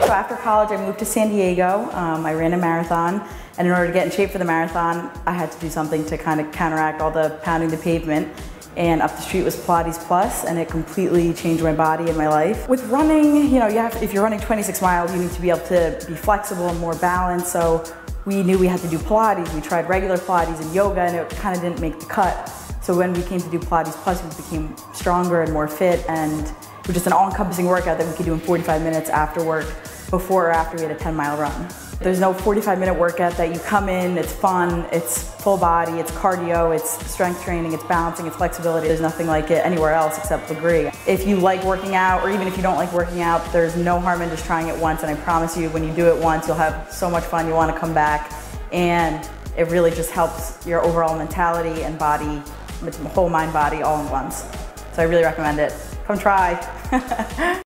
So after college, I moved to San Diego. Um, I ran a marathon, and in order to get in shape for the marathon, I had to do something to kind of counteract all the pounding the pavement. And up the street was Pilates Plus, and it completely changed my body and my life. With running, you know, you have, if you're running 26 miles, you need to be able to be flexible and more balanced. So we knew we had to do Pilates. We tried regular Pilates and yoga, and it kind of didn't make the cut. So when we came to do Pilates Plus, we became stronger and more fit, and it is an all-encompassing workout that we could do in 45 minutes after work, before or after we had a 10-mile run. There's no 45 minute workout that you come in, it's fun, it's full body, it's cardio, it's strength training, it's balancing, it's flexibility. There's nothing like it anywhere else except Lagree. If you like working out, or even if you don't like working out, there's no harm in just trying it once, and I promise you, when you do it once, you'll have so much fun, you wanna come back, and it really just helps your overall mentality and body, whole mind body all in once. So I really recommend it. Come try.